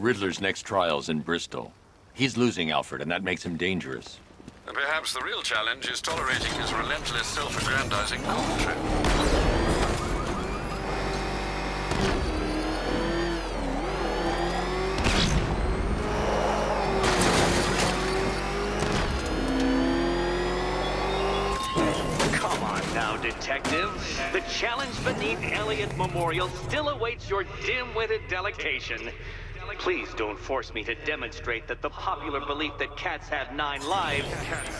Riddler's next trial's in Bristol. He's losing Alfred, and that makes him dangerous. And perhaps the real challenge is tolerating his relentless self-aggrandizing cool trip. Come on now, detective. The challenge beneath Elliot Memorial still awaits your dim-witted delegation. Please don't force me to demonstrate that the popular belief that cats have nine lives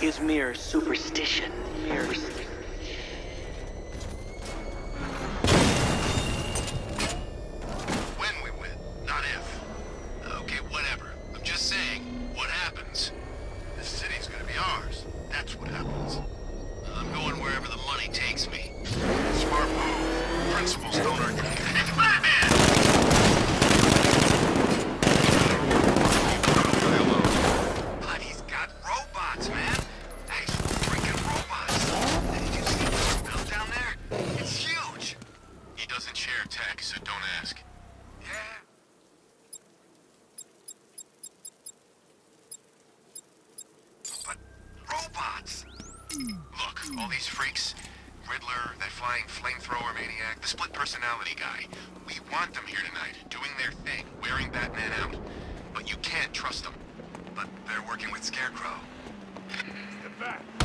is mere superstition. When we win, not if. Okay, whatever. I'm just tech, so don't ask. Yeah. But robots! Look, all these freaks, Riddler, that flying flamethrower maniac, the split personality guy, we want them here tonight, doing their thing, wearing Batman out. But you can't trust them. But they're working with Scarecrow. Step back.